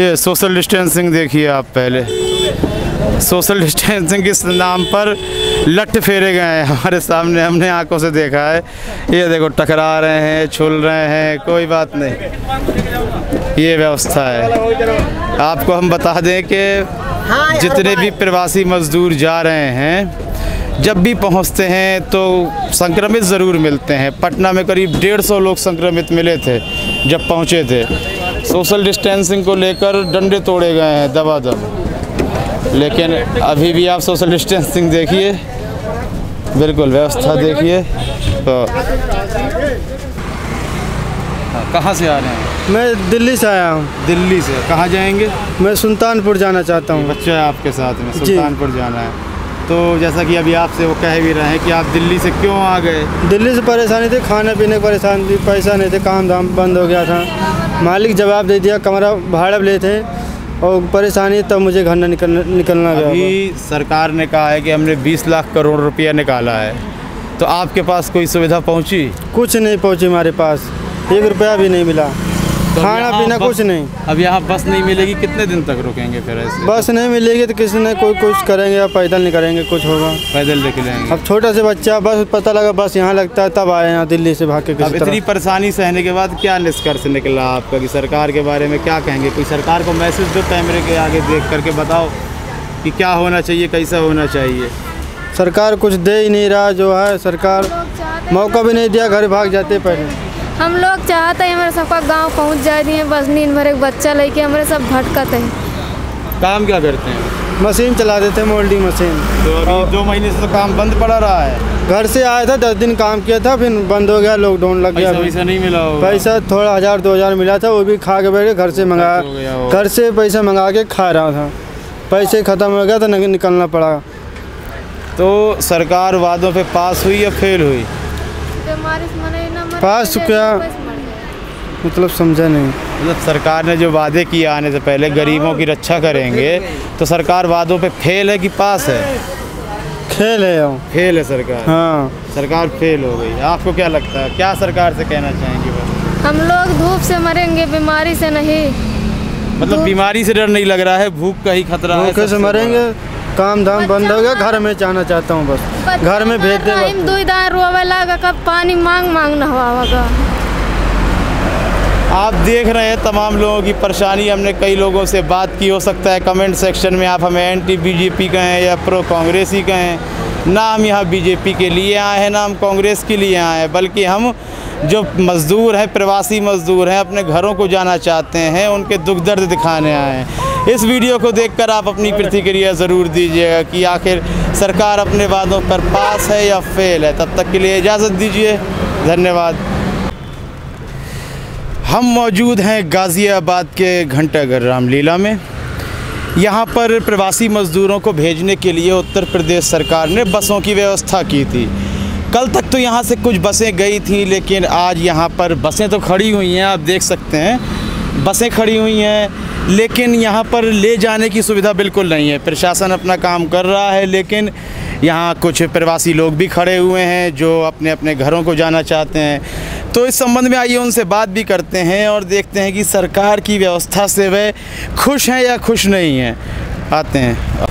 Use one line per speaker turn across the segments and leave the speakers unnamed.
ये social distancing देखिए आप पहले। सोशल डिस्टेंसिंग के नाम पर लट फेरे गए हैं। हमारे सामने हमने आँखों से देखा है। ये देखो टकरा रहे हैं छुल रहे हैं कोई बात नहीं। ये व्यवस्था है। आपको हम बता दें कि जितने भी प्रवासी मजदूर जा रहे हैं जब भी पहुँचते हैं तो संक्रमित ज़रूर मिलते हैं। पटना में करीब डेढ़ सौ लोग संक्रमित मिले थे जब पहुँचे थे। सोशल डिस्टेंसिंग को लेकर डंडे तोड़े गए हैं दबा दब लेकिन अभी भी आप सोशल डिस्टेंसिंग देखिए। बिल्कुल व्यवस्था देखिए। तो हाँ, कहाँ से आ रहे हैं?
मैं दिल्ली से आया हूँ।
दिल्ली से। कहाँ जाएँगे?
मैं सुल्तानपुर जाना चाहता हूँ।
बच्चा है आपके साथ में सुल्तानपुर जाना है। तो जैसा कि अभी आपसे वो कह भी रहे हैं कि आप दिल्ली से क्यों आ गए?
दिल्ली से परेशानी थी खाने पीने की परेशानी थी पैसा नहीं थे काम धाम बंद हो गया था। मालिक जवाब दे दिया कमरा भाड़ा ले थे और परेशानी तब मुझे घर निकल निकलना
अभी सरकार ने कहा है कि हमने 20 लाख करोड़ रुपया निकाला है। तो आपके पास कोई सुविधा पहुँची?
कुछ नहीं पहुँची हमारे पास एक रुपया भी नहीं मिला।
तो
खाना पीना कुछ नहीं।
अब यहाँ बस नहीं मिलेगी कितने दिन तक रुकेंगे फिर ऐसे?
बस नहीं मिलेगी तो किसी ने कोई कुछ करेंगे या पैदल नहीं करेंगे कुछ होगा।
पैदल निकलेंगे
अब छोटा से बच्चा बस पता लगा बस यहाँ लगता है तब आए यहाँ दिल्ली से भाग के
अब इतनी परेशानी सहने के बाद क्या निष्कर्ष निकला आपका कि सरकार के बारे में क्या कहेंगे? कोई सरकार को मैसेज दो कैमरे के आगे देख करके बताओ कि क्या होना चाहिए कैसा होना चाहिए।
सरकार कुछ दे ही नहीं रहा जो है सरकार मौका भी नहीं दिया घर भाग जाते पहले।
हम लोग चाहते हैं हमारे सबका गाँव पहुँच जाए दिए बस नींद भर एक बच्चा लेके हमारे सब भटकत है।
काम क्या करते हैं?
मशीन चला देते हैं मोल्डिंग मशीन।
तो अभी दो महीने से तो काम बंद पड़ा रहा है।
घर से आया था दस दिन काम किया था फिर बंद हो गया लॉकडाउन लग गया।
पैसा नहीं मिला होगा।
पैसा थोड़ा हज़ार दो हज़ार मिला था वो भी खा के बैठे घर से
हो
मंगाया घर से पैसा मंगा के खा रहा था। पैसे ख़त्म हो गया तो नग- निकलना पड़ा।
तो सरकार वादों पे पास हुई या फेल हुई?
पास क्या? मतलब समझा नहीं।
मतलब सरकार ने जो वादे किए आने से पहले गरीबों की रक्षा करेंगे तो सरकार वादों पे फेल है कि पास है?
खेल है वो
फेल है सरकार?
हाँ।
सरकार फेल हो गई। आपको क्या लगता है? क्या सरकार से कहना चाहेंगे बस?
हम लोग धूप से मरेंगे बीमारी से नहीं।
मतलब बीमारी से डर नहीं लग रहा है? भूख का ही खतरा है
से मरेंगे? काम धाम बंद हो गया घर में जाना चाहता हूँ बस। घर में भेज दे
दुई दार रोवे लगा कब पानी मांग मांग नहवागा
आप देख रहे हैं तमाम लोगों की परेशानी हमने कई लोगों से बात की हो सकता है कमेंट सेक्शन में आप हमें एंटी बीजेपी का कहें या प्रो कांग्रेसी कहें ना हम यहाँ बीजेपी के लिए आए हैं ना हम कांग्रेस के लिए आए हैं बल्कि हम जो मज़दूर हैं प्रवासी मज़दूर हैं अपने घरों को जाना चाहते हैं उनके दुख दर्द दिखाने आए हैं। इस वीडियो को देखकर आप अपनी प्रतिक्रिया ज़रूर दीजिएगा कि आखिर सरकार अपने वादों पर पास है या फेल है। तब तक के लिए इजाज़त दीजिए। धन्यवाद। हम मौजूद हैं गाज़ियाबाद के घंटाघर रामलीला में। यहाँ पर प्रवासी मज़दूरों को भेजने के लिए उत्तर प्रदेश सरकार ने बसों की व्यवस्था की थी। कल तक तो यहाँ से कुछ बसें गई थी, लेकिन आज यहाँ पर बसें तो खड़ी हुई हैं। आप देख सकते हैं, बसें खड़ी हुई हैं। लेकिन यहाँ पर ले जाने की सुविधा बिल्कुल नहीं है। प्रशासन अपना काम कर रहा है, लेकिन यहाँ कुछ प्रवासी लोग भी खड़े हुए हैं जो अपने अपने घरों को जाना चाहते हैं। तो इस संबंध में आइए, उनसे बात भी करते हैं और देखते हैं कि सरकार की व्यवस्था से वे खुश हैं या खुश नहीं हैं। आते हैं।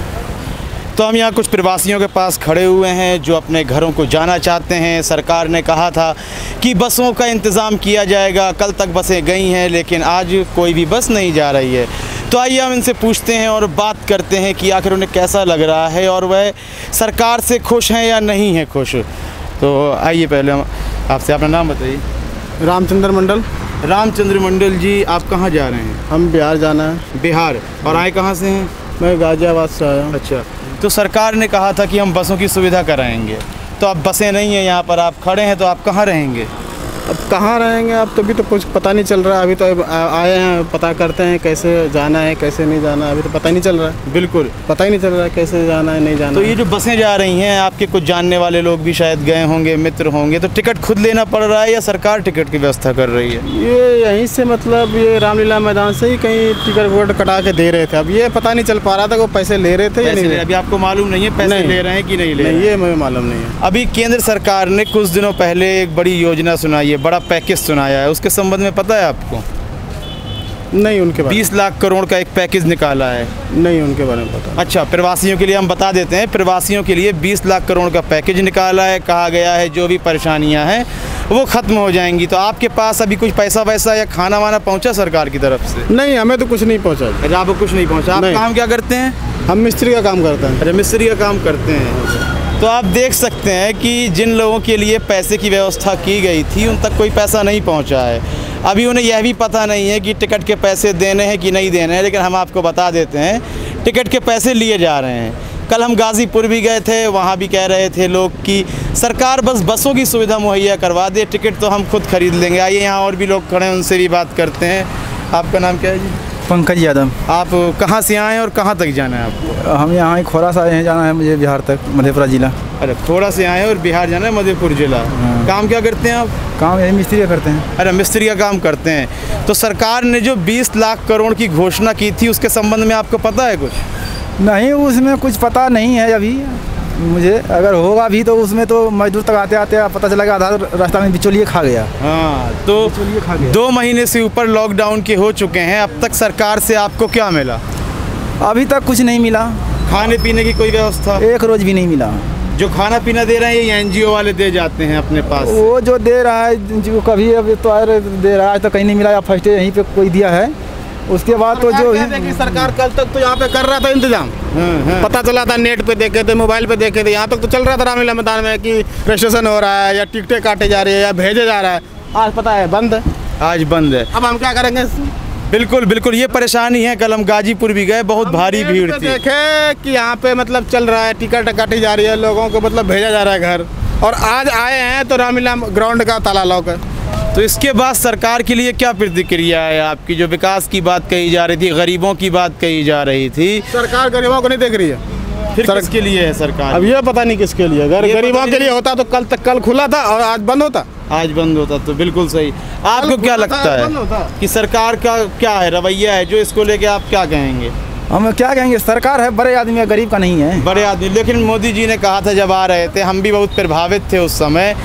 तो हम यहाँ कुछ प्रवासियों के पास खड़े हुए हैं जो अपने घरों को जाना चाहते हैं। सरकार ने कहा था कि बसों का इंतज़ाम किया जाएगा। कल तक बसें गई हैं लेकिन आज कोई भी बस नहीं जा रही है। तो आइए हम इनसे पूछते हैं और बात करते हैं कि आखिर उन्हें कैसा लग रहा है और वह सरकार से खुश हैं या नहीं हैं खुश। तो आइए पहले हम आपसे अपना नाम बताइए।
रामचंद्र मंडल।
रामचंद्र मंडल जी आप कहाँ जा रहे हैं?
हम बिहार जाना है।
बिहार। और आए कहाँ से हैं?
मैं गाजियाबाद से आया हूँ।
अच्छा। तो सरकार ने कहा था कि हम बसों की सुविधा कराएँगे। तो आप बसें नहीं हैं यहाँ पर, आप खड़े हैं तो आप कहाँ रहेंगे?
अब कहाँ रहेंगे अब तो अभी तो कुछ पता नहीं चल रहा है। अभी तो आए हैं पता करते हैं कैसे जाना है कैसे नहीं जाना है। अभी तो पता ही नहीं चल रहा है।
बिल्कुल।
पता ही नहीं चल रहा है कैसे जाना है नहीं जाना
तो ये जो बसें जा रही हैं आपके कुछ जानने वाले लोग भी शायद गए होंगे मित्र होंगे तो टिकट खुद लेना पड़ रहा है या सरकार टिकट की व्यवस्था कर रही है?
ये यहीं से मतलब ये रामलीला मैदान से ही कहीं टिकट वोट कटा के दे रहे थे। अब ये पता नहीं चल पा रहा था वो पैसे ले रहे थे या नहीं
अभी आपको मालूम नहीं है पैसे ले रहे हैं कि नहीं ले रहे हैं।
ये मुझे मालूम नहीं है।
अभी केंद्र सरकार ने कुछ दिनों पहले एक बड़ी योजना सुनाई है बड़ा पैकेज सुनाया है। उसके संबंध में पता है आपको?
नहीं उनके बारे
बीस लाख करोड़ का एक पैकेज निकाला है।
नहीं उनके बारे में पता।
अच्छा प्रवासियों के लिए हम बता देते हैं। प्रवासियों के लिए 20 लाख करोड़ का पैकेज निकाला है। कहा गया है जो भी परेशानियाँ हैं वो ख़त्म हो जाएँगी। तो आपके पास अभी कुछ पैसा वैसा या खाना वाना पहुँचा सरकार की तरफ़ से?
नहीं हमें तो कुछ नहीं पहुँचा।
अच्छा आपको कुछ नहीं पहुँचा। आप काम क्या करते हैं?
हम मिस्त्री का काम करते हैं।
अरे मिस्त्री का काम करते हैं। तो आप देख सकते हैं कि जिन लोगों के लिए पैसे की व्यवस्था की गई थी, उन तक कोई पैसा नहीं पहुँचा है। अभी उन्हें यह भी पता नहीं है कि टिकट के पैसे देने हैं कि नहीं देने हैं, लेकिन हम आपको बता देते हैं, टिकट के पैसे लिए जा रहे हैं। कल हम गाज़ीपुर भी गए थे, वहाँ भी कह रहे थे लोग कि सरकार बस बसों की सुविधा मुहैया करवा दे, टिकट तो हम खुद खरीद लेंगे। आइए यहाँ और भी लोग खड़े हैं, उनसे भी बात करते हैं। आपका नाम क्या है जी?
पंकज यादव।
आप कहाँ से आए हैं और कहाँ तक जाना है आपको?
हम यहाँ ही खोरा से आए हैं जाना है मुझे बिहार तक मधेपुरा जिला।
अरे खोड़ा से आए हैं और बिहार जाना है मधेपुर जिला। काम क्या करते हैं आप?
काम यही मिस्त्री का करते हैं।
अरे मिस्त्री का काम करते हैं। तो सरकार ने जो 20 लाख करोड़ की घोषणा की थी उसके संबंध में आपको पता है कुछ?
नहीं उसमें कुछ पता नहीं है अभी। मुझे अगर होगा भी तो उसमें तो मजदूर तक आते आते पता चला कि आधा रास्ता में बिचौलिए खा गया।
हाँ तो
बिचौलिए खा गया।
दो महीने से ऊपर लॉकडाउन के हो चुके हैं अब तक सरकार से आपको क्या मिला?
अभी तक कुछ नहीं मिला।
खाने पीने की कोई व्यवस्था?
एक रोज भी नहीं मिला।
जो खाना पीना दे रहे हैं ये एनजीओ वाले दे जाते हैं अपने पास?
वो जो दे रहा है जो कभी अब तो दे रहा है तो कहीं नहीं मिला या फ़र्स्ट यहीं पे कोई दिया है। उसके बाद तो जो
कि सरकार कल तक तो यहाँ पे कर रहा था इंतज़ाम?
हाँ, हाँ।
पता चला था नेट पे देखे थे मोबाइल पे देखे थे यहाँ तक तो चल रहा था रामलीला मैदान में कि रजिस्ट्रेशन हो रहा है या टिकटें काटे जा रही है या भेजे जा रहा है। आज पता है बंद है।
आज बंद है।
अब हम क्या करेंगे?
बिल्कुल बिल्कुल ये परेशानी है कल हम गाजीपुर भी गए बहुत भारी भीड़ थी।
देखे कि यहाँ पे मतलब चल रहा है टिकट काटी जा रही है लोगों को मतलब भेजा जा रहा है घर। और आज आए हैं तो रामलीला ग्राउंड का ताला लॉक है
तो इसके बाद सरकार के लिए क्या प्रतिक्रिया है? आपकी जो विकास की बात कही जा रही थी गरीबों की बात कही जा रही थी।
सरकार गरीबों को नहीं देख रही है।
फिर
सर-
किसके लिए है सरकार?
अब ये पता नहीं किसके लिए। अगर गरीबों के लिए होता तो कल तक कल खुला था और आज बंद होता।
आज बंद होता तो बिल्कुल सही। आपको क्या लगता है कि सरकार का क्या है रवैया है? जो इसको लेके आप क्या कहेंगे?
हम क्या कहेंगे? सरकार है बड़े आदमी है गरीब का नहीं है।
बड़े आदमी। लेकिन मोदी जी ने कहा था जब आ रहे थे हम भी बहुत प्रभावित थे उस समय।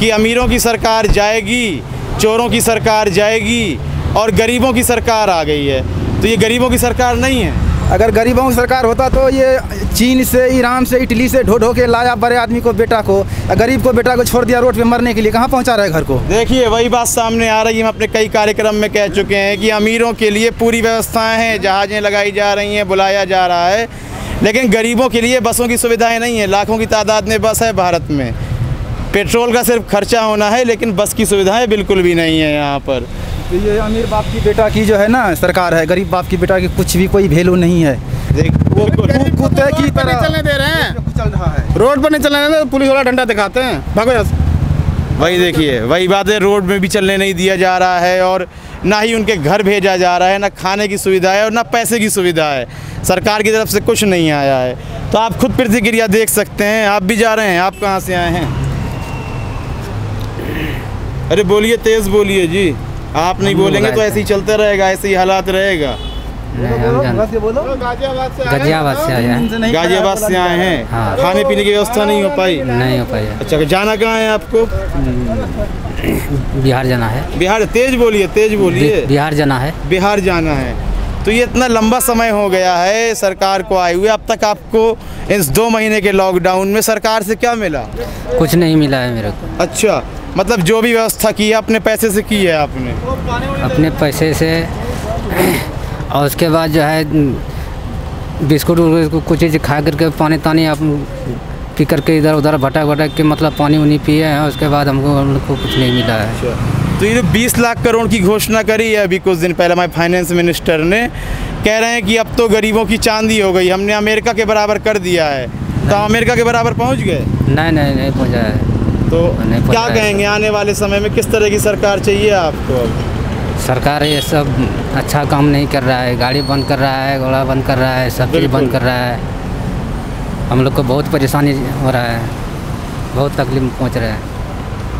कि अमीरों की सरकार जाएगी चोरों की सरकार जाएगी और गरीबों की सरकार आ गई है। तो ये गरीबों की सरकार नहीं है।
अगर गरीबों की सरकार होता तो ये चीन से ईरान से इटली से ढो ढो के लाया बड़े आदमी को बेटा को गरीब को बेटा को छोड़ दिया रोड पे मरने के लिए कहाँ पहुँचा रहा है घर को?
देखिए वही बात सामने आ रही है हम अपने कई कार्यक्रम में कह चुके हैं कि अमीरों के लिए पूरी व्यवस्थाएँ हैं जहाज़ें लगाई जा रही हैं बुलाया जा रहा है लेकिन गरीबों के लिए बसों की सुविधाएँ नहीं है लाखों की तादाद में बस है भारत में। पेट्रोल का सिर्फ़ खर्चा होना है लेकिन बस की सुविधाएँ बिल्कुल भी नहीं है यहाँ पर।
तो ये अमीर बाप की बेटा की जो है ना सरकार है गरीब बाप की बेटा की कुछ भी कोई वैल्यू नहीं है।
देख वो
कुत्ते की
रोड पर नहीं
तरह।
चलने दे रहे हैं।
चल रहा है
रोड पर नहीं चलने दे पुलिस वाला डंडा दिखाते हैं। भागो यहाँ
वही देखिए वही बात है रोड में भी चलने नहीं दिया जा रहा है और ना ही उनके घर भेजा जा रहा है ना खाने की सुविधा है और ना पैसे की सुविधा है। सरकार की तरफ़ से कुछ नहीं आया है। तो आप खुद प्रतिक्रिया देख सकते हैं आप भी जा रहे हैं आप कहाँ से आए हैं? अरे बोलिए तेज़ बोलिए जी। आप नहीं बोलेंगे तो ऐसे ही चलते रहेगा ऐसे ही हालात रहेगा।
गाजियाबाद से
आए हैं।
गाजियाबाद से आए हैं।
हाँ।
खाने पीने की व्यवस्था नहीं हो पाई।
नहीं हो पाई
अच्छा जाना कहाँ है आपको?
बिहार जाना है।
बिहार तेज बोलिए तेज बोलिए।
बिहार जाना है।
बिहार जाना है। तो ये इतना लंबा समय हो गया है सरकार को आए हुए। अब तक आपको इस दो महीने के लॉकडाउन में सरकार से क्या मिला?
कुछ नहीं मिला है मेरे को।
अच्छा मतलब जो भी व्यवस्था की है अपने पैसे से की है आपने?
अपने पैसे से और उसके बाद जो है बिस्कुट कुछ चीज़ खा करके पानी तानी आप पी करके इधर उधर भटक भटक के मतलब पानी उनी पिए हैं उसके बाद हमको हम लोग को कुछ नहीं मिला है।
तो ये जो 20 लाख करोड़ की घोषणा करी है अभी कुछ दिन पहले हमारे फाइनेंस मिनिस्टर ने कह रहे हैं कि अब तो गरीबों की चांदी हो गई हमने अमेरिका के बराबर कर दिया है। तो अमेरिका के बराबर पहुँच गए?
नहीं नहीं नहीं पहुँचा है।
तो क्या कहेंगे आने वाले समय में किस तरह की सरकार चाहिए आपको अब?
सरकार ये सब अच्छा काम नहीं कर रहा है गाड़ी बंद कर रहा है घोड़ा बंद कर रहा है सब चीज़ बंद कर रहा है। हम लोग को बहुत परेशानी हो रहा है बहुत तकलीफ़ पहुँच रहा है।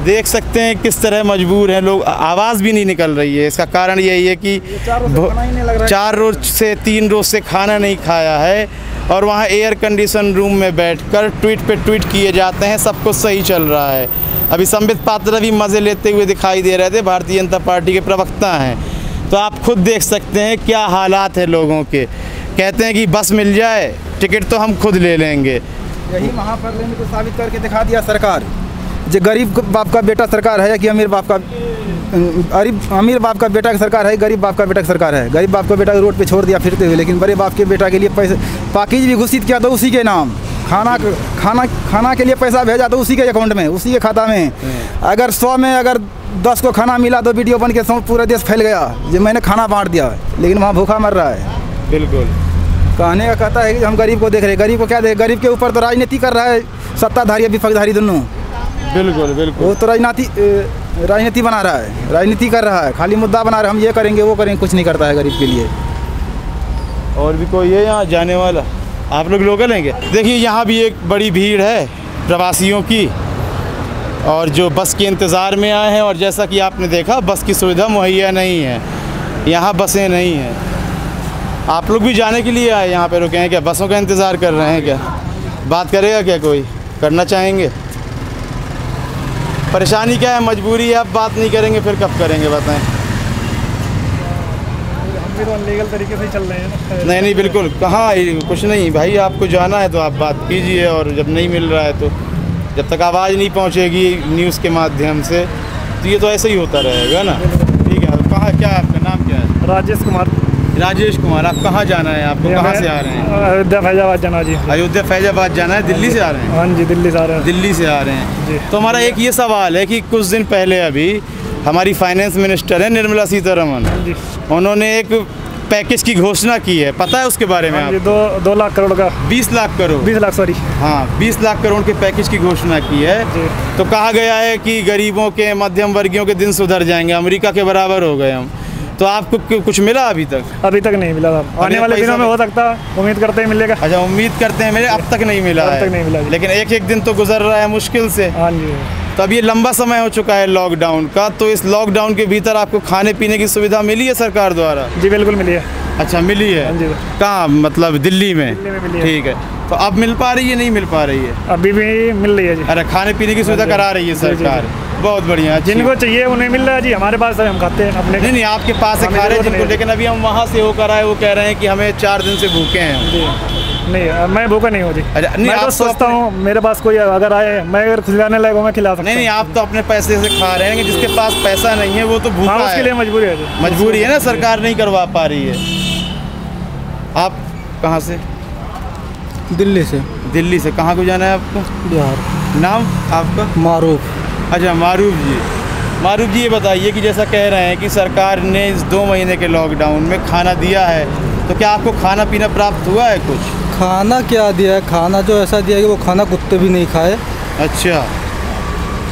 देख सकते हैं किस तरह मजबूर हैं लोग आवाज़ भी नहीं निकल रही है। इसका कारण यही है कि
चार रोज से।
चार रोज तीन रोज से खाना नहीं खाया है। और वहाँ एयर कंडीशन रूम में बैठकर ट्वीट पे ट्वीट किए जाते हैं सब कुछ सही चल रहा है। अभी संबित पात्रा भी मज़े लेते हुए दिखाई दे रहे थे, भारतीय जनता पार्टी के प्रवक्ता हैं। तो आप खुद देख सकते हैं क्या हालात है लोगों के। कहते हैं कि बस मिल जाए, टिकट तो हम खुद ले लेंगे।
यही महाप्रलय को साबित करके दिखा दिया सरकार। जो गरीब बाप का बेटा सरकार है या कि अमीर बाप का गरीब अमीर बाप का बेटा की सरकार है गरीब बाप का बेटा की सरकार है। गरीब बाप का बेटा रोड पे छोड़ दिया फिरते हुए लेकिन बड़े बाप के बेटा के लिए पैसे पाकिज भी घोषित किया तो उसी के नाम। खाना खाना खाना के लिए पैसा भेजा तो उसी के अकाउंट में उसी के खाता में। अगर सौ में अगर दस को खाना मिला तो वीडियो बन के सौ पूरा देश फैल गया जो मैंने खाना बांट दिया लेकिन वहाँ भूखा मर रहा है।
बिल्कुल।
कहने का कहता है कि हम गरीब को देख रहे हैं गरीब को क्या देख गरीब के ऊपर तो राजनीति कर रहा है सत्ताधारी और विपक्षधारी दोनों।
बिल्कुल बिल्कुल।
वो तो राजनीति राजनीति बना रहा है राजनीति कर रहा है खाली मुद्दा बना रहा है हम ये करेंगे वो करेंगे कुछ नहीं करता है गरीब के लिए।
और भी कोई है यहाँ जाने वाला? आप लोग लोकल हैं क्या? देखिए यहाँ भी एक बड़ी भीड़ है प्रवासियों की और जो बस के इंतज़ार में आए हैं और जैसा कि आपने देखा बस की सुविधा मुहैया नहीं है यहाँ बसें नहीं हैं। आप लोग भी जाने के लिए आए यहाँ पे रुके हैं क्या? बसों का इंतज़ार कर रहे हैं क्या? बात करेगा क्या कोई? करना चाहेंगे? परेशानी क्या है? मजबूरी है अब बात नहीं करेंगे फिर कब करेंगे बताएँ
हम भी तो अनलीगल तरीके से चल रहे हैं ना।
नहीं नहीं बिल्कुल। कहाँ कुछ नहीं। भाई आपको जाना है तो आप बात कीजिए और जब नहीं मिल रहा है तो जब तक आवाज़ नहीं पहुँचेगी न्यूज़ के माध्यम से तो ये तो ऐसे ही होता रहेगा ना। ठीक है तो कहाँ क्या है आपका नाम क्या है?
राजेश कुमार।
राजेश कुमार आप कहाँ जाना है? आपको कहाँ से आ रहे हैं?
अयोध्या फैजाबाद जाना जी।
अयोध्या फैजाबाद जाना है? दिल्ली से आ रहे हैं?
हाँ जी दिल्ली से आ रहे हैं।
दिल्ली से आ रहे हैं। तो हमारा एक ये सवाल है कि कुछ दिन पहले अभी हमारी फाइनेंस मिनिस्टर है निर्मला सीतारमन उन्होंने एक पैकेज की घोषणा की है। पता है उसके बारे में
हाँ
आप
दो दो लाख करोड़ का।
बीस लाख करोड़।
बीस लाख सॉरी
हाँ बीस लाख करोड़ के पैकेज की घोषणा की है। तो कहा गया है कि गरीबों के मध्यम वर्गियों के दिन सुधर जाएँगे। अमेरिका के बराबर हो गए हम। तो आपको कुछ मिला अभी तक?
अभी तक नहीं मिला साहब आने वाले दिनों में
तो-
हो सकता है। उम्मीद करते हैं मिलेगा।
अच्छा उम्मीद करते हैं मेरे अब तक नहीं मिला
अब तक नहीं मिला
लेकिन एक एक दिन तो गुजर रहा है मुश्किल से।
हाँ जी।
तो अब ये लंबा समय हो चुका है लॉकडाउन का तो इस लॉकडाउन के भीतर आपको खाने पीने की सुविधा मिली है सरकार द्वारा?
जी बिल्कुल मिली है।
अच्छा मिली है?
हाँ
कहाँ? मतलब दिल्ली में। ठीक है। तो अब मिल पा रही है नहीं मिल पा रही है?
अभी भी मिल रही है जी।
अरे खाने पीने की सुविधा
हाँ
करा रही है। सरकार। बहुत बढ़िया
जिनको चाहिए उन्हें मिल रहा है जी हमारे पास हम खाते हैं अपने।
नहीं नहीं आपके पास से खा रहे हैं जिनको लेकिन अभी हम वहाँ से होकर आए वो कह रहे हैं कि हमें चार दिन से भूखे हैं।
नहीं मैं भूखा नहीं हूँ जी।
अच्छा, नहीं,
मैं
आप
तो सोचता हूँ मेरे पास कोई अगर आए मैं अगर खिलाने लायक हूँ मैं खिला सकता
नहीं नहीं आप तो अपने पैसे से खा रहे हैं जिसके पास पैसा नहीं है वो तो भूखा
हाँ उसके लिए मजबूरी है जी।
मजबूरी है ना सरकार नहीं करवा पा रही है। आप कहाँ से?
दिल्ली से।
दिल्ली से। कहाँ को जाना है आपको?
बिहार।
नाम आपका?
मारूफ।
अच्छा मारूफ जी। मारूफ जी ये बताइए कि जैसा कह रहे हैं कि सरकार ने इस दो महीने के लॉकडाउन में खाना दिया है तो क्या आपको खाना पीना प्राप्त हुआ है कुछ?
खाना क्या दिया है? खाना जो ऐसा दिया है कि वो खाना कुत्ते भी नहीं खाए।
अच्छा।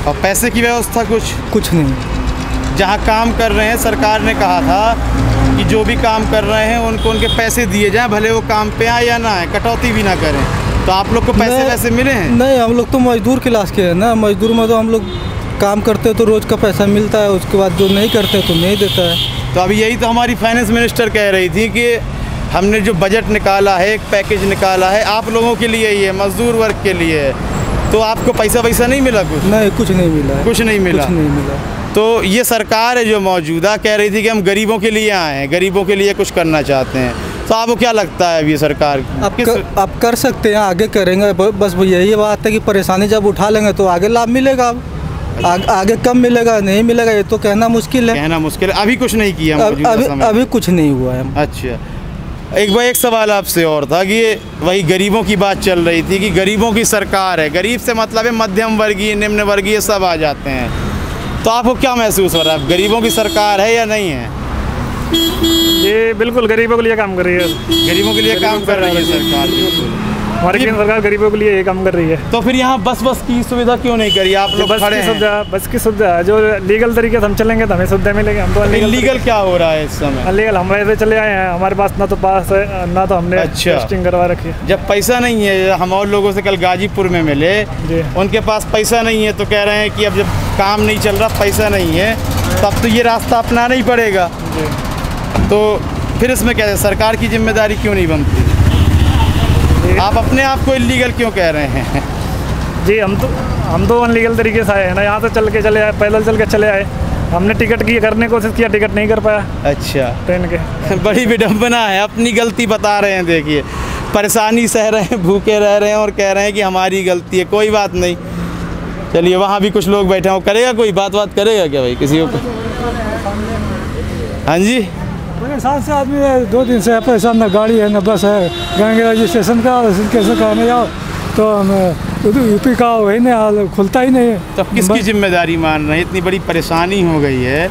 और पैसे की व्यवस्था कुछ?
कुछ नहीं।
जहाँ काम कर रहे हैं सरकार ने कहा था कि जो भी काम कर रहे हैं उनको उनके पैसे दिए जाएँ भले वो काम पे आए या ना आए कटौती भी ना करें। तो आप लोग को पैसे वैसे मिले हैं?
नहीं हम लोग तो मजदूर क्लास के हैं ना। मजदूर में तो हम लोग काम करते हैं तो रोज़ का पैसा मिलता है उसके बाद जो नहीं करते तो नहीं देता है।
तो अभी यही तो हमारी फाइनेंस मिनिस्टर कह रही थी कि हमने जो बजट निकाला है एक पैकेज निकाला है आप लोगों के लिए ही है मजदूर वर्ग के लिए है। तो आपको पैसा वैसा नहीं मिला कुछ?
नहीं कुछ नहीं मिला
कुछ नहीं मिला?
कुछ नहीं मिला।
तो ये सरकार है जो मौजूदा कह रही थी कि हम गरीबों के लिए आए हैं गरीबों के लिए कुछ करना चाहते हैं। तो आपको क्या लगता है अब ये सरकार?
आप
किस
कर, आप कर सकते हैं आगे करेंगे बस यही बात है कि परेशानी जब उठा लेंगे तो आगे लाभ मिलेगा। अब आग, आगे कब मिलेगा नहीं मिलेगा ये तो कहना मुश्किल है।
कहना मुश्किल है। अभी कुछ नहीं किया
अब, अभी
समय।
अभी कुछ नहीं हुआ है।
अच्छा। एक बार एक सवाल आपसे और था कि ये वही गरीबों की बात चल रही थी कि गरीबों की सरकार है। गरीब से मतलब है मध्यम वर्गीय निम्न वर्गीय सब आ जाते हैं। तो आपको क्या महसूस हो रहा है? गरीबों की सरकार है या नहीं है?
ये बिल्कुल गरीबों के लिए काम कर रही है।
गरीबों के लिए काम कर रही है सरकार। बिल्कुल
हमारी केंद्र सरकार गरीबों के लिए ये काम कर रही है।
तो फिर यहाँ बस बस की सुविधा क्यों नहीं करी? आप लोग
बस की सुविधा बस की सुविधा है जो लीगल तरीके से हम चलेंगे तो हमें सुविधा मिलेगी हम तो
लीगल क्या हो रहा है इस समय?
अनलीगल हम ऐसे चले आए हैं हमारे पास ना तो पास है ना तो हमने
अच्छा।
टेस्टिंग करवा रखी है।
जब पैसा नहीं है हम और लोगों से कल गाजीपुर में मिले उनके पास पैसा नहीं है तो कह रहे हैं कि अब जब काम नहीं चल रहा पैसा नहीं है तब तो ये रास्ता अपनाना ही पड़ेगा। तो फिर इसमें क्या है सरकार की ज़िम्मेदारी क्यों नहीं बनती? आप अपने आप को इलीगल क्यों कह रहे हैं?
जी हम तो हम तो अनलीगल तरीके से आए हैं ना। यहाँ से चल के चले आए पैदल चल के चले आए।
हमने टिकट की करने की कोशिश किया टिकट नहीं कर पाया।
अच्छा।
ट्रेन के।
बड़ी विडम्बना है अपनी गलती बता रहे हैं देखिए। परेशानी सह रहे हैं भूखे रह रहे हैं और कह रहे हैं कि हमारी गलती है कोई बात नहीं। चलिए वहाँ भी कुछ लोग बैठे हैं। करेगा कोई बात बात करेगा क्या भाई किसी को? हाँ जी?
परेशान से आदमी है दो दिन से है परेशान न गाड़ी है न बस है। गंगे रजिस्ट्रेशन का कैसे कराने जाओ तो यूपी का वही नहीं हाल खुलता ही नहीं है।
तो किसकी ज़िम्मेदारी मान रहे हैं? इतनी बड़ी परेशानी हो गई है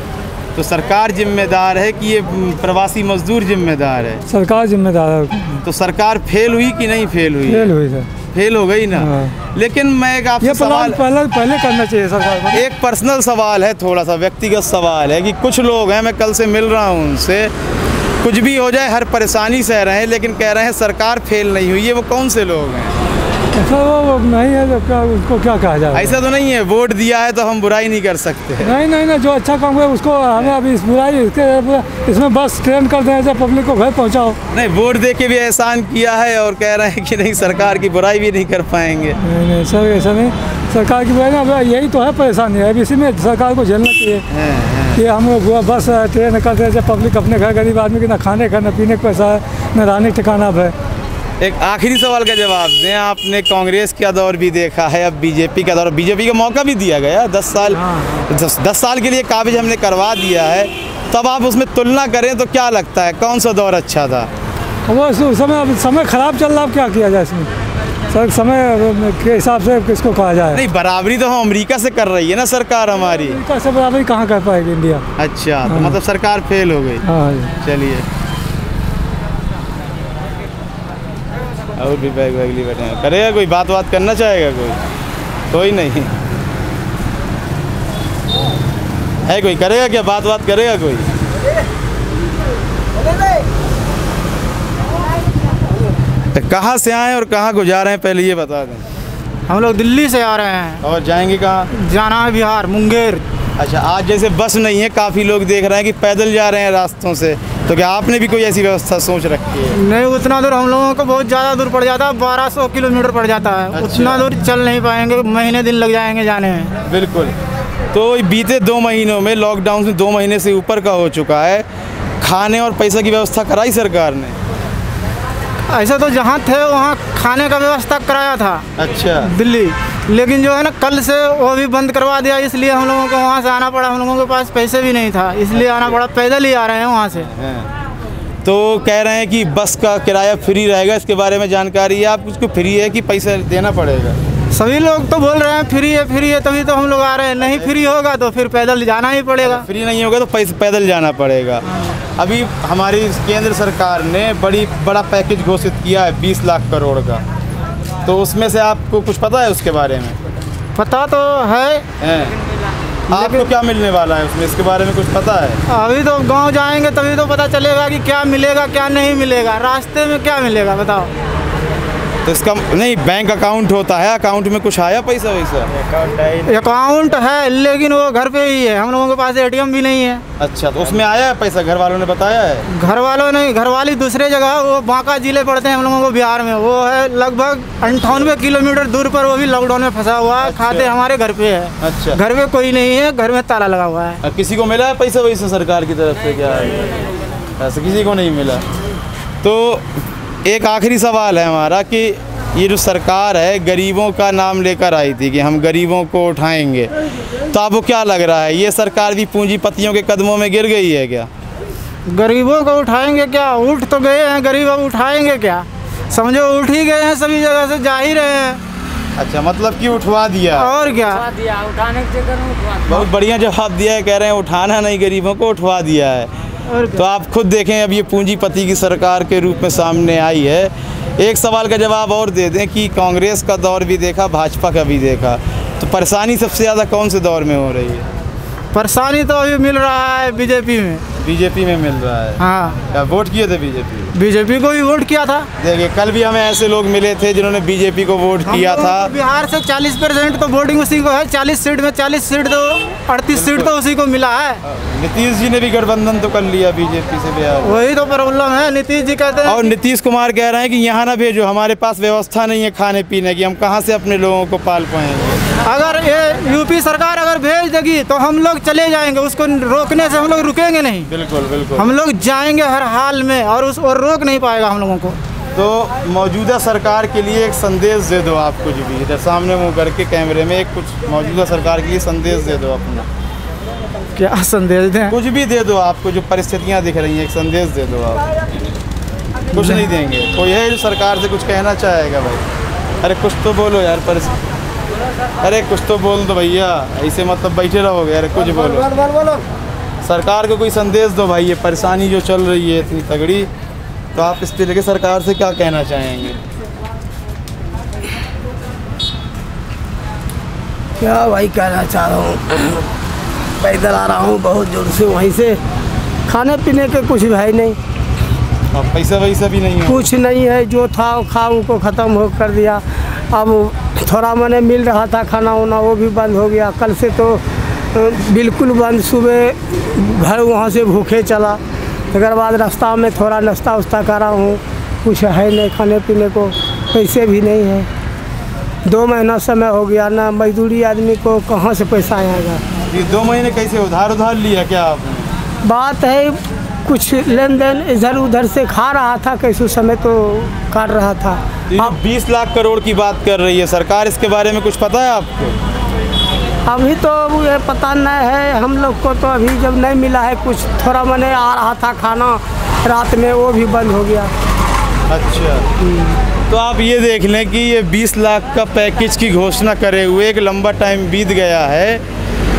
तो सरकार जिम्मेदार है कि ये प्रवासी मजदूर जिम्मेदार है?
सरकार जिम्मेदार है।
तो सरकार फेल हुई कि नहीं फेल हुई?
फेल हुई सर
फेल हो गई ना।
हाँ।
लेकिन मैं एक आपसे सवाल
पहले पहले करना चाहिए सरकार
एक पर्सनल सवाल है थोड़ा सा व्यक्तिगत सवाल है कि कुछ लोग हैं मैं कल से मिल रहा हूँ उनसे कुछ भी हो जाए हर परेशानी सह रहे हैं लेकिन कह रहे हैं सरकार फेल नहीं हुई है वो कौन से लोग हैं?
ऐसा वो नहीं है तो क्या उसको क्या कहा जाए?
ऐसा तो नहीं है वोट दिया है तो हम बुराई नहीं कर सकते।
नहीं नहीं नहीं जो अच्छा काम हुआ उसको हमें अभी इस बुराई इसके इसमें बस ट्रेन कर दें जब पब्लिक को घर पहुंचाओ।
नहीं वोट दे के भी एहसान किया है और कह रहे हैं कि नहीं सरकार की बुराई भी नहीं कर पाएँगे।
नहीं नहीं सर ऐसा नहीं। सरकार की बुराई ना यही तो है परेशानी है अब इसी में सरकार को झेलना चाहिए कि हम लोग बस है, ट्रेन कर हैं जब पब्लिक अपने घर गरीब आदमी के ना खाने का ना पीने का पैसा है न रहने ठिकाना है।
एक आखिरी सवाल का जवाब दें। आपने कांग्रेस का दौर भी देखा है अब बीजेपी का दौर। बीजेपी का मौका भी दिया गया। दस साल दस, दस साल के लिए काबिज हमने करवा दिया है। तब आप उसमें तुलना करें तो क्या लगता है? कौन सा दौर अच्छा था?
वो समय समय खराब चल रहा अब क्या किया जाए इसमें? सर समय के हिसाब से किसको कहा जाए?
नहीं बराबरी तो हम अमेरिका से कर रही है ना सरकार हमारी।
से बराबरी कहाँ कर पाएगी इंडिया?
अच्छा तो मतलब सरकार फेल हो गई।
हाँ।
चलिए। और भी बैग वैग लिए बैठे हैं। करेगा कोई? बात बात करना चाहेगा कोई? कोई नहीं। है कोई? करेगा क्या? बात बात करेगा कोई? तो कहाँ से आए और कहाँ को जा रहे हैं? पहले ये बता दें।
हम लोग दिल्ली से आ रहे हैं।
और जाएँगे कहाँ?
जाना है बिहार मुंगेर।
अच्छा आज जैसे बस नहीं है काफ़ी लोग देख रहे हैं कि पैदल जा रहे हैं रास्तों से। तो क्या आपने भी कोई ऐसी व्यवस्था सोच रखी है?
नहीं उतना दूर हम लोगों को बहुत ज़्यादा दूर पड़ जाता है बारह सौ किलोमीटर पड़ जाता है।
अच्छा।
उतना दूर चल नहीं पाएँगे महीने दिन लग जाएँगे जाने में।
बिल्कुल। तो बीते दो महीनों में लॉकडाउन से दो महीने से ऊपर का हो चुका है। खाने और पैसा की व्यवस्था कराई सरकार ने?
ऐसा तो जहाँ थे वहाँ खाने का व्यवस्था कराया था।
अच्छा।
दिल्ली। लेकिन जो है ना कल से वो भी बंद करवा दिया इसलिए हम लोगों को वहाँ से आना पड़ा। हम लोगों के पास पैसे भी नहीं था इसलिए आना पड़ा। पैदल ही आ रहे हैं वहाँ से।
तो कह रहे हैं कि बस का किराया फ्री रहेगा इसके बारे में जानकारी है। आप उसको फ्री है कि पैसा देना पड़ेगा?
सभी लोग तो बोल रहे हैं फ्री है फ्री है तभी तो हम लोग आ रहे हैं। नहीं फ्री होगा तो फिर पैदल जाना ही पड़ेगा।
फ्री नहीं होगा तो पैदल जाना पड़ेगा। अभी हमारी केंद्र सरकार ने बड़ी बड़ा पैकेज घोषित किया है बीस लाख करोड़ का। तो उसमें से आपको कुछ पता है उसके बारे में?
पता तो है।
हैं? आपको क्या मिलने वाला है उसमें? इसके बारे में कुछ पता है?
अभी तो गाँव जाएँगे तभी तो पता चलेगा कि क्या मिलेगा क्या नहीं मिलेगा। रास्ते में क्या मिलेगा बताओ।
तो इसका नहीं बैंक अकाउंट होता है अकाउंट में कुछ आया पैसा वैसा?
अकाउंट है लेकिन वो घर पे ही है। हम लोगों के पास एटीएम भी नहीं है।
अच्छा तो उसमें आया है पैसा? घर वालों ने बताया है?
घर वालों नहीं घर वाली दूसरे जगह वो बांका ज़िले पड़ते हैं हम लोगों को बिहार में। वो है लगभग अंठानवे किलोमीटर दूर पर वो भी लॉकडाउन में फंसा हुआ है। खाते हमारे घर पे है।
अच्छा।
घर पे कोई नहीं है घर में ताला लगा हुआ है।
किसी को मिला है पैसा वैसा सरकार की तरफ़ से? क्या है? ऐसा किसी को नहीं मिला। तो एक आखिरी सवाल है हमारा कि ये जो सरकार है गरीबों का नाम लेकर आई थी कि हम गरीबों को उठाएँगे तो आपको क्या लग रहा है? ये सरकार भी पूंजीपतियों के कदमों में गिर गई है क्या?
गरीबों को उठाएँगे क्या? उठ तो गए हैं गरीब अब उठाएँगे क्या? समझो उठ ही गए हैं सभी जगह से जा ही रहे हैं।
अच्छा मतलब कि उठवा दिया?
और क्या? दिया।
बहुत बढ़िया जवाब दिया है कह रहे हैं उठाना नहीं गरीबों को उठवा दिया है। तो आप खुद देखें अब ये पूंजीपति की सरकार के रूप में सामने आई है। एक सवाल का जवाब और दे दें कि कांग्रेस का दौर भी देखा भाजपा का भी देखा। तो परेशानी सबसे ज़्यादा कौन से दौर में हो रही है?
परेशानी तो अभी मिल रहा है बीजेपी में।
बीजेपी में मिल रहा है।
हाँ।
क्या वोट किए थे बीजेपी?
बीजेपी को भी वोट किया था।
देखिए कल भी हमें ऐसे लोग मिले थे जिन्होंने बीजेपी को वोट किया था।
बिहार से 40 परसेंट तो वोटिंग उसी को है 40 सीट में 40 सीट तो 38 सीट तो उसी को मिला है।
नीतीश जी ने भी गठबंधन तो कर लिया बीजेपी से बिहार।
वही तो प्रॉब्लम है नीतीश जी कहते हैं
और नीतीश कुमार कह रहे हैं कि यहाँ ना भेजो हमारे पास व्यवस्था नहीं है खाने पीने की हम कहाँ से अपने लोगों को पाल पाएँगे?
अगर ये यूपी सरकार अगर भेज देगी तो हम लोग चले जाएँगे उसको रोकने से हम लोग रुकेंगे नहीं।
बिल्कुल बिल्कुल।
हम लोग जाएँगे हर हाल में और उस और रोक नहीं पाएगा हम लोगों को।
तो मौजूदा सरकार के लिए एक संदेश दे दो आप कुछ भी इधर सामने मुँह करके कैमरे में एक कुछ मौजूदा सरकार के लिए संदेश दे दो अपना।
क्या संदेश दें?
कुछ भी दे दो आपको जो परिस्थितियाँ दिख रही हैं एक संदेश दे दो आप। कुछ नहीं देंगे। कोई है जो सरकार से कुछ कहना चाहेगा भाई? अरे कुछ तो बोलो यार परिस्थिति अरे कुछ तो बोल दो भैया ऐसे मतलब बैठे रहोगे अरे कुछ बोलो बोलो। सरकार को कोई संदेश दो भाई ये परेशानी जो चल रही है इतनी तगड़ी तो आप इस तरह सरकार से क्या कहना चाहेंगे?
क्या भाई कहना चाह रहा हूँ? पैदल आ रहा हूँ बहुत ज़ोर से वहीं से। खाने पीने के कुछ है नहीं।
अब पैसा वैसा भी नहीं है।
कुछ नहीं है जो था वो खा को ख़त्म हो कर दिया। अब थोड़ा मैंने मिल रहा था खाना वाना वो भी बंद हो गया। कल से तो बिल्कुल बंद। सुबह घर वहाँ से भूखे चला। अगर बाद रास्ता में थोड़ा नाश्ता उस्ता करा हूँ। कुछ है नहीं खाने पीने को। पैसे भी नहीं है। दो महीना समय हो गया ना। मजदूरी आदमी को कहाँ से पैसा आएगा?
ये दो महीने कैसे उधार उधार लिया क्या आपने?
बात है कुछ लेन देन इधर उधर से खा रहा था कैसे समय तो काट रहा था।
तो ये बीस लाख करोड़ की बात कर रही है सरकार इसके बारे में कुछ पता है आपको?
अभी तो ये पता नहीं है हम लोग को तो अभी जब नहीं मिला है कुछ थोड़ा मैंने आ रहा था खाना रात में वो भी बंद हो गया।
अच्छा। तो आप ये देख लें कि ये 20 लाख का पैकेज की घोषणा करे हुए एक लंबा टाइम बीत गया है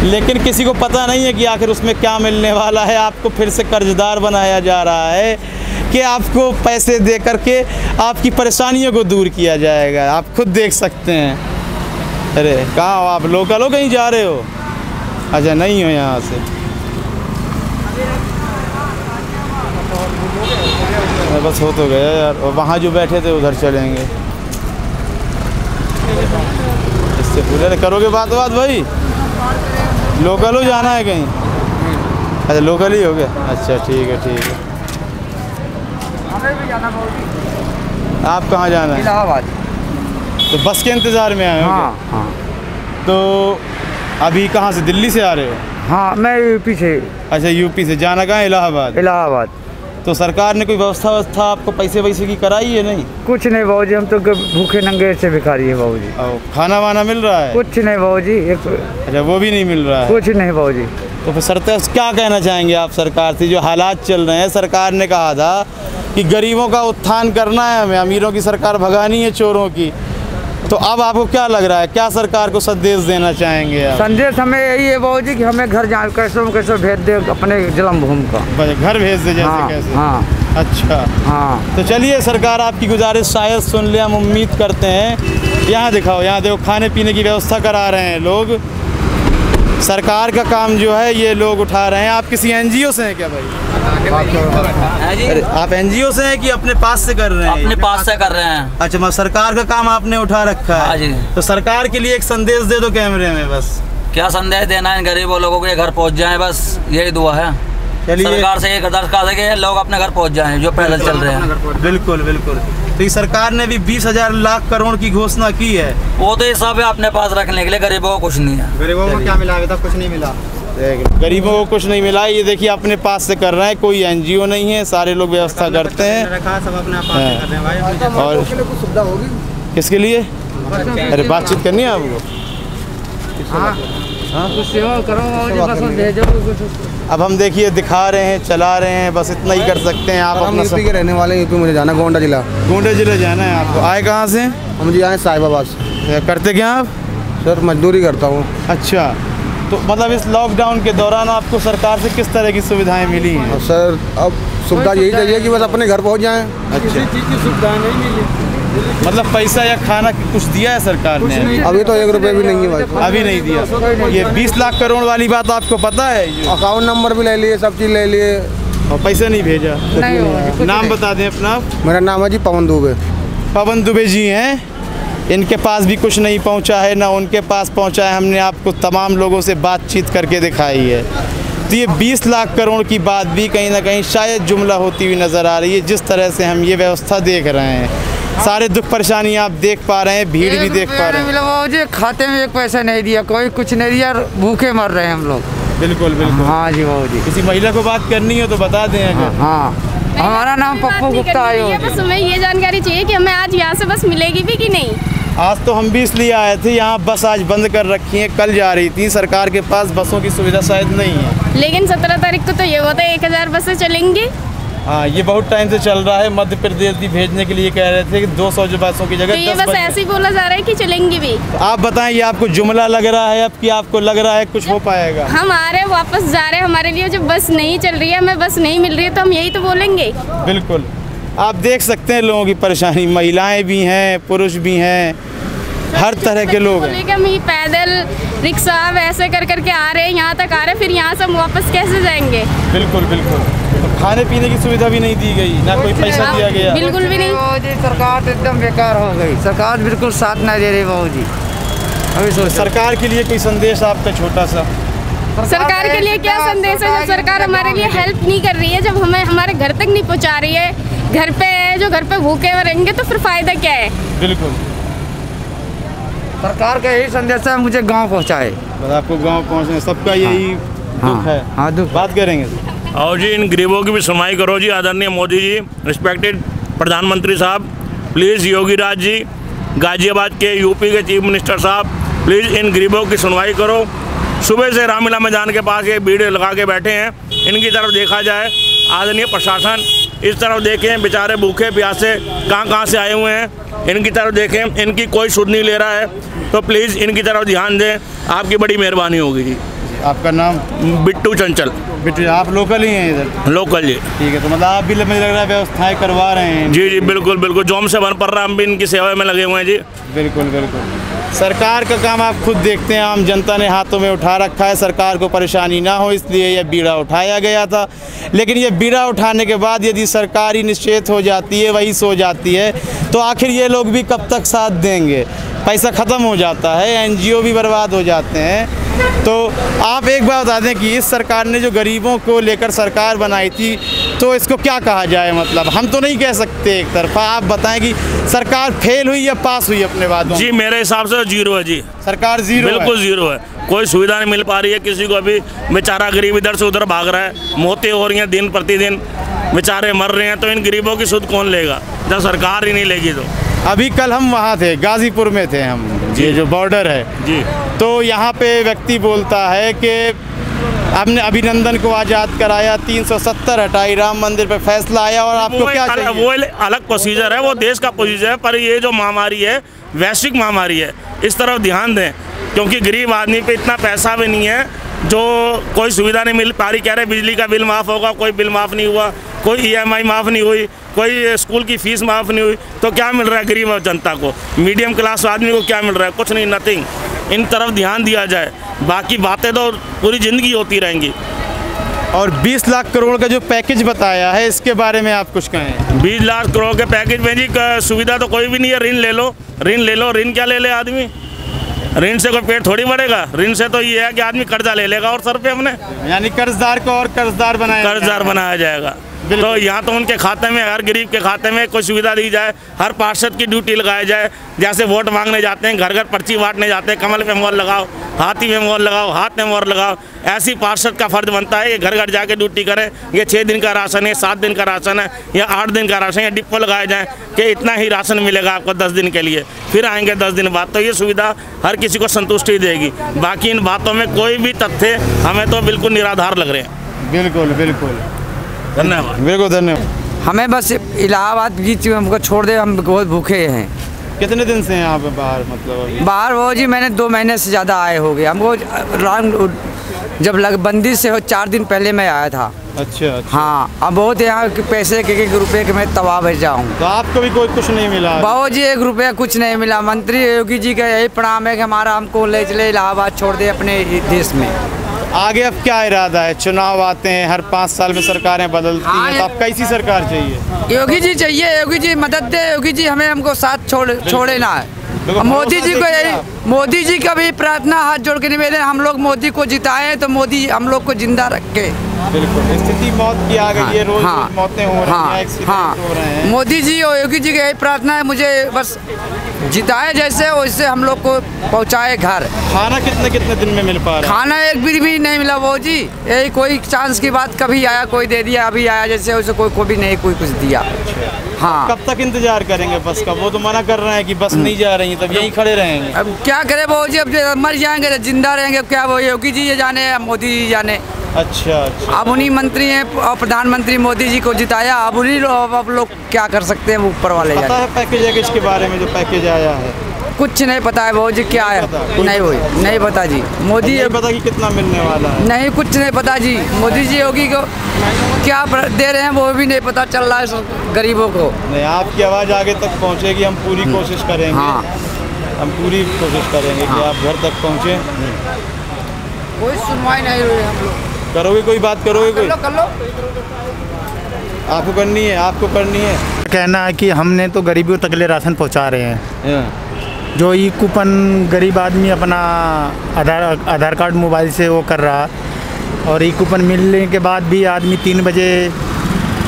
लेकिन किसी को पता नहीं है कि आखिर उसमें क्या मिलने वाला है। आपको फिर से कर्जदार बनाया जा रहा है कि आपको पैसे दे करके आपकी परेशानियों को दूर किया जाएगा। आप खुद देख सकते हैं। अरे, कहाँ हो आप? लोकल हो, कहीं जा रहे हो? अच्छा नहीं हो यहाँ से। बस हो तो गया यार। वहाँ जो बैठे थे, उधर चलेंगे। इससे पूरे करोगे बात बात भाई? लोकल हो जाना है कहीं? अच्छा लोकल ही हो गया। अच्छा ठीक है ठीक है। आप कहाँ जाना है?
इलाहाबाद।
तो बस के इंतज़ार में आए हो
हाँ हाँ।
तो अभी कहाँ से दिल्ली से आ रहे हो?
हाँ मैं यूपी से।
अच्छा यूपी से। जाना कहाँ इलाहाबाद?
इलाहाबाद।
तो सरकार ने कोई व्यवस्था व्यवस्था आपको पैसे वैसे की कराई है नहीं?
कुछ नहीं बाबू जी हम तो भूखे नंगे से भिखारी है बाबू जी।
खाना वाना मिल रहा है?
कुछ नहीं बाबू जी एक
अच्छा वो भी नहीं मिल रहा है?
कुछ नहीं बाबू जी।
तो फिर सरकार क्या कहना चाहेंगे आप सरकार से? जो हालात चल रहे हैं सरकार ने कहा था कि गरीबों का उत्थान करना है हमें अमीरों की सरकार भगानी है चोरों की। तो अब आपको क्या लग रहा है? क्या सरकार को संदेश देना चाहेंगे आप?
संदेश हमें यही है बाबू जी कि हमें घर जाए कैसे कैसे भेज दे अपने जन्म भूमि का।
घर भेज दे जैसे
हाँ
कैसे?
हाँ।
अच्छा।
हाँ।
तो चलिए सरकार आपकी गुजारिश शायद सुन ले हम उम्मीद करते हैं। यहाँ दिखाओ यहाँ देखो खाने पीने की व्यवस्था करा रहे हैं लोग। सरकार का काम जो है ये लोग उठा रहे हैं। आप किसी एनजीओ से हैं क्या भाई? अरे आप एनजीओ से हैं कि अपने पास से कर रहे हैं?
अपने पास से कर रहे हैं।
अच्छा मतलब सरकार का काम आपने उठा रखा है।
हाँ जी।
तो सरकार के लिए एक संदेश दे दो कैमरे में बस।
क्या संदेश देना है गरीबों लोगों के? घर पहुँच जाएँ बस। यही दुआ है।
चलिए।
सरकार से ये दरखास्त है कि लोग अपने घर पहुँच जाएँ जो पैदल चल रहे हैं।
बिल्कुल बिल्कुल। तो ये सरकार ने भी बीस हज़ार लाख करोड़ की घोषणा की है।
वो तो ये सब है अपने पास रखने के लिए गरीबों को कुछ नहीं है।
गरीबों को क्या मिला? अभी तक कुछ नहीं मिला।
गरीबों को कुछ नहीं मिला ये देखिए अपने पास से कर रहे हैं कोई एनजीओ नहीं है सारे लोग व्यवस्था करते हैं।
रखा सब अपने पास
हाँ।
कर रहे हैं। भाई
और
सुविधा होगी?
किसके लिए? अरे बातचीत करनी है आपको हाँ?
कुछ
अब हम देखिए दिखा रहे हैं चला रहे हैं बस इतना ही कर सकते हैं आप अपना
यूपी के रहने वाले हैं, यूपी मुझे जाना गोंडा जिला।
गोंडा ज़िले जाना है आपको। आए कहाँ से?
हम जी आए साहिबाबाद से।
करते क्या आप?
सर मजदूरी करता हूँ।
अच्छा। तो मतलब इस लॉकडाउन के दौरान आपको सरकार से किस तरह की सुविधाएँ मिली हैं?
और सर अब सुविधा यही चाहिए कि बस अपने घर पहुँच जाएँ।
अच्छा।
चीज़ की सुविधा नहीं मिली।
मतलब पैसा या खाना कुछ दिया है सरकार ने?
अभी तो एक रुपये भी नहीं है भाई।
अभी नहीं दिया। ये 20 लाख करोड़ वाली बात आपको पता है?
अकाउंट नंबर भी ले लिए सब चीज़ ले लिए।
और पैसा नहीं भेजा? नाम बता दें अपना।
मेरा नाम है जी पवन दुबे।
पवन दुबे जी हैं। इनके पास भी कुछ नहीं पहुँचा है ना उनके पास पहुँचा है। हमने आपको तमाम लोगों से बातचीत करके दिखाई है। तो ये 20 लाख करोड़ की बात भी कहीं ना कहीं शायद जुमला होती हुई नज़र आ रही है जिस तरह से हम ये व्यवस्था देख रहे हैं। सारे दुख परेशानी आप देख पा रहे हैं भीड़ भी देख पा रहे हैं।
बाबू जी खाते में एक पैसा नहीं दिया कोई कुछ नहीं दिया भूखे मर रहे हैं हम लोग।
बिल्कुल बिल्कुल।
हाँ जी बाबू जी।
किसी महिला को बात करनी हो तो बता दें अगर
हाँ हमारा नाम पप्पू गुप्ता
है
है
बस हमें ये जानकारी चाहिए कि हमें आज यहाँ से बस मिलेगी भी कि नहीं।
आज तो हम भी इसलिए आए थे यहाँ बस आज बंद कर रखी है कल जा रही थी सरकार के पास बसों की सुविधा शायद नहीं है।
लेकिन सत्रह तारीख को तो ये होता है एक हज़ार बसें चलेंगी।
हाँ ये बहुत टाइम से चल रहा है मध्य प्रदेश भी भेजने के लिए कह रहे थे कि 200 जो बसों की जगह
तो
ये
बस
बस
ऐसे ही बोला जा रहा है कि चलेंगी भी।
तो आप बताएँ ये आपको जुमला लग रहा है अब कि आपको लग रहा है कुछ हो पाएगा?
हम आ रहे हैं वापस जा रहे हैं हमारे लिए जब बस नहीं चल रही है हमें बस नहीं मिल रही है तो हम यही तो बोलेंगे।
बिल्कुल। आप देख सकते हैं लोगों की परेशानी। महिलाएँ भी हैं पुरुष भी हैं हर तरह के लोग हैं।
लेकिन हम ये पैदल रिक्शा वैसे कर करके आ रहे हैं यहाँ तक आ रहे हैं फिर यहाँ से हम वापस कैसे जाएँगे?
बिल्कुल बिल्कुल। तो खाने पीने की सुविधा भी नहीं दी गई ना कोई पैसा दिया गया।
बिल्कुल भी नहीं।
जी सरकार तो एकदम बेकार हो गई। सरकार बिल्कुल साथ ना दे रही बाबू जी अभी सोचो
सरकार के लिए कोई संदेश आपका छोटा सा?
सरकार के लिए क्या संदेश है? जब सरकार हमारे लिए हेल्प नहीं कर रही है जब हमें हमारे घर तक नहीं पहुँचा रही है। घर पे है जो घर पे भूखे हुए रहेंगे तो फिर फ़ायदा क्या है?
बिल्कुल।
सरकार का यही संदेश है मुझे गाँव पहुँचाए।
बस आपको गाँव पहुँचने सबका यही दुख है।
हाँ। दुख।
बात करेंगे।
और जी इन गरीबों की भी सुनवाई करो जी आदरणीय मोदी जी रिस्पेक्टेड प्रधानमंत्री साहब प्लीज़ योगी राज जी गाजियाबाद के यूपी के चीफ मिनिस्टर साहब प्लीज़ इन गरीबों की सुनवाई करो। सुबह से रामलीला मैदान के पास ये भीड़ लगा के बैठे हैं। इनकी तरफ़ देखा जाए आदरणीय प्रशासन इस तरफ़ देखें, बेचारे भूखे प्यासे कहाँ कहाँ से आए हुए हैं। इनकी तरफ़ देखें, इनकी कोई सुध नहीं ले रहा है। तो प्लीज़ इनकी तरफ़ ध्यान दें। आपकी बड़ी मेहरबानी होगी जी।
आपका नाम?
बिट्टू चंचल।
बिट्टू आप लोकल ही हैं इधर?
लोकल जी।
ठीक है तो मतलब आप भी मुझे लग रहा है व्यवस्थाएँ करवा रहे हैं।
जी जी बिल्कुल बिल्कुल। जो से बन पड़ रहा है हम भी इनकी सेवा में लगे हुए हैं जी।
बिल्कुल बिल्कुल। सरकार का काम आप खुद देखते हैं आम जनता ने हाथों में उठा रखा है। सरकार को परेशानी ना हो इसलिए यह बीड़ा उठाया गया था। लेकिन यह बीड़ा उठाने के बाद यदि सरकार ही निश्चेत हो जाती है वही सो जाती है तो आखिर ये लोग भी कब तक साथ देंगे? पैसा ख़त्म हो जाता है एनजीओ भी बर्बाद हो जाते हैं। तो आप एक बात बता दें कि इस सरकार ने जो गरीबों को लेकर सरकार बनाई थी तो इसको क्या कहा जाए मतलब? हम तो नहीं कह सकते एक तरफा। आप बताएँ कि सरकार फेल हुई या पास हुई अपने वादों
जी मेरे हिसाब से ज़ीरो है जी।
सरकार ज़ीरो है।
बिल्कुल ज़ीरो है। कोई सुविधा नहीं मिल पा रही है किसी को अभी बेचारा गरीब इधर से उधर भाग रहा है। मौतें हो रही हैं दिन प्रतिदिन। बेचारे मर रहे हैं तो इन गरीबों की सुध कौन लेगा? जब सरकार ही नहीं लेगी तो।
अभी कल हम वहाँ थे गाजीपुर में थे हम। ये जो बॉर्डर है।
जी।
तो यहाँ पे व्यक्ति बोलता है कि हमने अभिनंदन को आज़ाद कराया 370 हटाई राम मंदिर पे फैसला आया और आपको क्या चाहिए?
वो अलग प्रोसीजर है वो देश का प्रोसीजर है पर ये जो महामारी है वैश्विक महामारी है इस तरफ़ ध्यान दें क्योंकि गरीब आदमी पे इतना पैसा भी नहीं है जो कोई सुविधा नहीं मिल पा रही कह रहे बिजली का बिल माफ़ होगा कोई बिल माफ़ नहीं हुआ कोई ईएमआई माफ़ नहीं हुई कोई स्कूल की फ़ीस माफ़ नहीं हुई तो क्या मिल रहा है गरीब जनता को? मीडियम क्लास आदमी को क्या मिल रहा है? कुछ नहीं नथिंग इन तरफ़ ध्यान दिया जाए। बाकी बातें तो पूरी ज़िंदगी होती रहेंगी।
और 20 लाख करोड़ का जो पैकेज बताया है इसके बारे में आप कुछ कहें।
बीस लाख करोड़ के पैकेज में जी सुविधा तो कोई भी नहीं है ऋण ले लो। ऋण ले लो ऋण क्या ले ले आदमी? ऋण से कोई पेट थोड़ी बढ़ेगा ऋण से तो ये है कि आदमी कर्जा ले लेगा और सर पे अपने।
यानी कर्जदार को और कर्जदार बनाया
कर्जदार बनाया जाएगा। तो यहाँ तो उनके खाते में हर गरीब के खाते में कोई सुविधा दी जाए हर पार्षद की ड्यूटी लगाई जाए जैसे वोट मांगने जाते हैं घर घर पर्ची बांटने जाते हैं कमल पे मोहर लगाओ हाथी में मोहर लगाओ हाथ में मोहर लगाओ ऐसी पार्षद का फ़र्ज़ बनता है ये घर घर जाके ड्यूटी करें ये छः दिन का राशन है सात दिन का राशन है या आठ दिन का राशन या डिप्पो लगाए जाए कि इतना ही राशन मिलेगा आपको दस दिन के लिए फिर आएँगे दस दिन बाद तो ये सुविधा हर किसी को संतुष्टि देगी। बाकी इन बातों में कोई भी तथ्य हमें तो बिल्कुल निराधार लग रहे हैं।
बिल्कुल बिल्कुल।
धन्यवाद।
बिल्कुल धन्यवाद।
हमें बस इलाहाबाद बीच में हमको छोड़ दे हम बहुत भूखे हैं।
कितने दिन से हैं पे बाहर मतलब
बाहर वो जी मैंने दो महीने से ज़्यादा आए हो गए। हमको लॉन्ग जब लग बंदी से हो चार दिन पहले मैं आया था।
अच्छा अच्छा।
हाँ अब बहुत यहाँ पैसे के एक रुपए के मैं तबाह भर जाऊँ।
तो आपको भी कोई कुछ नहीं मिला?
बाबू जी एक रुपया कुछ नहीं मिला। मंत्री योगी जी का यही प्रणाम है कि हमारा हमको ले चले इलाहाबाद छोड़ दे अपने देश में।
आगे अब क्या इरादा है? चुनाव आते हैं हर पाँच साल में सरकारें बदलती हैं तो आप कैसी सरकार चाहिए?
योगी जी चाहिए योगी जी मदद दे योगी जी हमें हमको साथ छोड़ छोड़े ना। है मोदी जी को यही मोदी जी का भी प्रार्थना हाथ जोड़ के निवेदन हम लोग मोदी को जिताएँ तो मोदी हम लोग को ज़िंदा रखे।
बिल्कुल। स्थिति मौत की आ गई है रोज
हाँ,
मौतें हो रही
हाँ,
हैं
हाँ।
हो रहे हैं।
मोदी जी और योगी जी की यही प्रार्थना है मुझे बस जिताए जैसे वैसे हम लोग को पहुँचाए घर।
खाना कितने कितने दिन में मिल पा रहा
खाना एक भी भी नहीं मिला वो जी। यही कोई चांस की बात कभी आया कोई दे दिया अभी आया जैसे वैसे कोई को भी नहीं कोई कुछ दिया। हाँ।
कब तक इंतज़ार करेंगे बस का? वो तो मना कर रहे हैं कि बस नहीं जा रही तब यही खड़े रहेंगे।
अब क्या करे बाबू जी अब मर जाएँगे ज़िंदा रहेंगे क्या वो योगी जी ये जाने मोदी जी जाने?
अच्छा अच्छा।
अब उन्हीं मंत्री हैं और प्रधानमंत्री मोदी जी को जिताया अब उन्हीं लोग अब लोग क्या कर सकते हैं ऊपर वाले
पता है पैकेज वैकेज के बारे में जो पैकेज आया है?
कुछ नहीं पता है बाबू जी क्या है? नहीं हुई नहीं पता जी। मोदी
नहीं पता कि कितना मिलने वाला है।
नहीं कुछ नहीं पता जी। मोदी जी योगी को क्या दे रहे हैं वो भी नहीं पता चल रहा है गरीबों को।
नहीं आपकी आवाज़ आगे तक पहुँचेगी हम पूरी कोशिश करेंगे।
हाँ।
हम पूरी कोशिश करेंगे कि आप घर तक पहुँचे।
कोई सुनवाई नहीं हुई हम लोग।
करोगे कोई बात करोगे
कर
कोई?
लो कर लो।
आपको करनी है आपको करनी है।
कहना है कि हमने तो गरीबियों तक ले राशन पहुँचा रहे हैं। जो ई कूपन गरीब आदमी अपना आधार आधार कार्ड मोबाइल से वो कर रहा और ई कूपन मिलने के बाद भी आदमी तीन बजे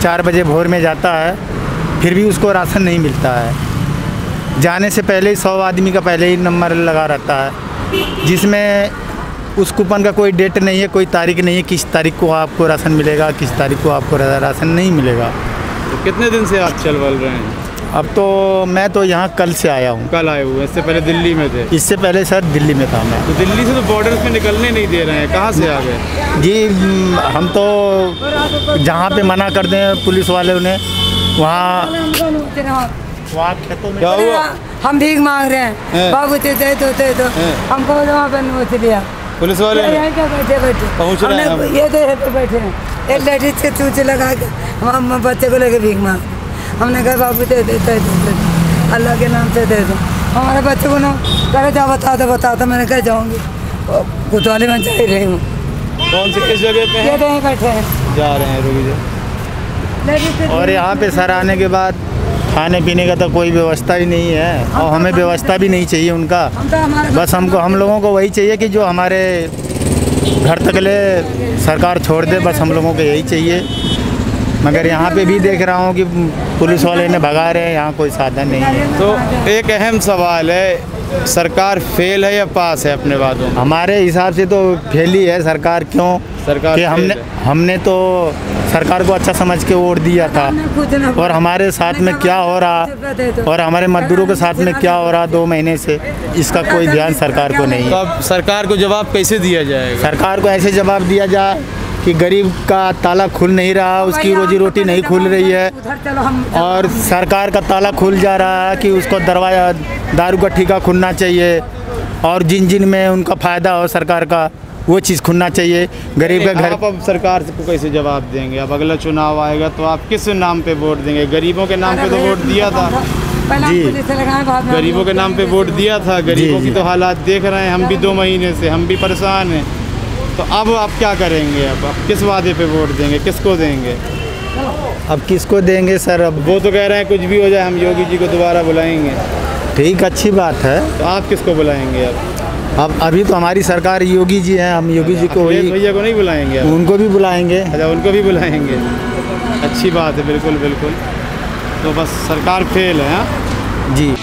चार बजे भोर में जाता है फिर भी उसको राशन नहीं मिलता है। जाने से पहले ही सौ आदमी का पहले ही नंबर लगा रहता है जिसमें उस कूपन का कोई डेट नहीं है कोई तारीख नहीं है किस तारीख को आपको राशन मिलेगा किस तारीख को आपको राशन नहीं मिलेगा।
तो कितने दिन से आप चल रहे हैं?
अब तो मैं तो यहाँ कल से आया हूँ।
कल आए हुए इससे पहले दिल्ली में थे?
इससे पहले सर दिल्ली में था मैं।
तो दिल्ली से तो बॉर्डर पे निकलने नहीं दे रहे हैं कहाँ से आ गए?
जी हम तो जहाँ पे मना कर दें पुलिस वाले ने वहाँ वहाँ खेतों में
क्या हुआ?
हम भीख मांग रहे
हैं।
हैं। बाबू दे दे दो दे दो। हमको वहाँ पे लिया
पुलिस वाले
बैठे बैठे?
पहुँच रहे हैं।
ये तो यहाँ पे बैठे हैं। एक लेडीज़ के चूचे लगा के हम हम बच्चे को लेके भीख मांग हमने कहा बाबू दे दे दे दे दे अल्लाह के नाम से दे दो। हमारे बच्चे को ना करे जाओ बता दो बता दो। मैंने कहा जाऊँगी। कोतवाली में जा ही रही हूँ।
कौन सी किस जगह पे
ये तो यहीं बैठे हैं।
जा रहे हैं
लेडीज़ के
और यहाँ पे सर आने के बाद खाने पीने का तो कोई व्यवस्था ही नहीं है और हमें व्यवस्था भी नहीं चाहिए उनका।
तो
बस हमको हम लोगों को वही चाहिए कि जो हमारे घर तक ले सरकार छोड़ दे बस हम लोगों को यही चाहिए। मगर यहाँ पे भी देख रहा हूँ कि पुलिस वाले ने भगा रहे हैं यहाँ कोई साधन नहीं है।
तो एक अहम सवाल है सरकार फेल है या पास है अपने वादों
हमारे हिसाब से तो फेल ही है सरकार क्यों
सरकार
कि हमने हमने तो सरकार को अच्छा समझ के वोट दिया था। और हमारे साथ में क्या हो रहा? और हमारे मजदूरों के साथ में क्या हो रहा दो महीने से? इसका कोई ध्यान सरकार को नहीं
तो
है
अब सरकार को जवाब कैसे दिया जाए
सरकार को ऐसे जवाब दिया जाए कि गरीब का ताला खुल नहीं रहा उसकी रोजी रोटी नहीं खुल रही है। और सरकार का ताला खुल जा रहा है कि उसको दरवाज़ा दारू का ठीका खुलना चाहिए। और जिन जिन में उनका फ़ायदा हो सरकार का वो चीज़ खुलना चाहिए। गरीब का घर
आप अब सरकार को कैसे जवाब देंगे? अब अगला चुनाव आएगा तो आप किस नाम पे वोट देंगे? गरीबों के नाम पे तो वोट दिया था। जी। गरीबों के नाम पे वोट दिया था। गरीबों की तो हालात देख रहे हैं। हम भी दो महीने से हम भी परेशान हैं। तो अब आप क्या करेंगे अब? आप किस वादे पे वोट देंगे? किसको देंगे?
अब किसको देंगे सर? अब
वो तो कह रहे हैं कुछ भी हो जाए हम योगी जी को दोबारा बुलाएँगे।
ठीक अच्छी बात है।
तो आप किसको बुलाएँगे अब?
अब अभी तो हमारी सरकार योगी जी हैं हम योगी जी को
भैया को नहीं बुलाएँगे?
उनको भी बुलाएँगे।
अच्छा उनको भी बुलाएँगे। अच्छी बात है बिल्कुल बिल्कुल। तो बस सरकार फेल है हाँ?
जी।